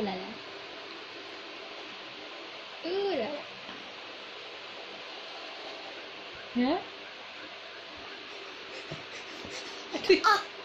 ーララ。うーら。え？あ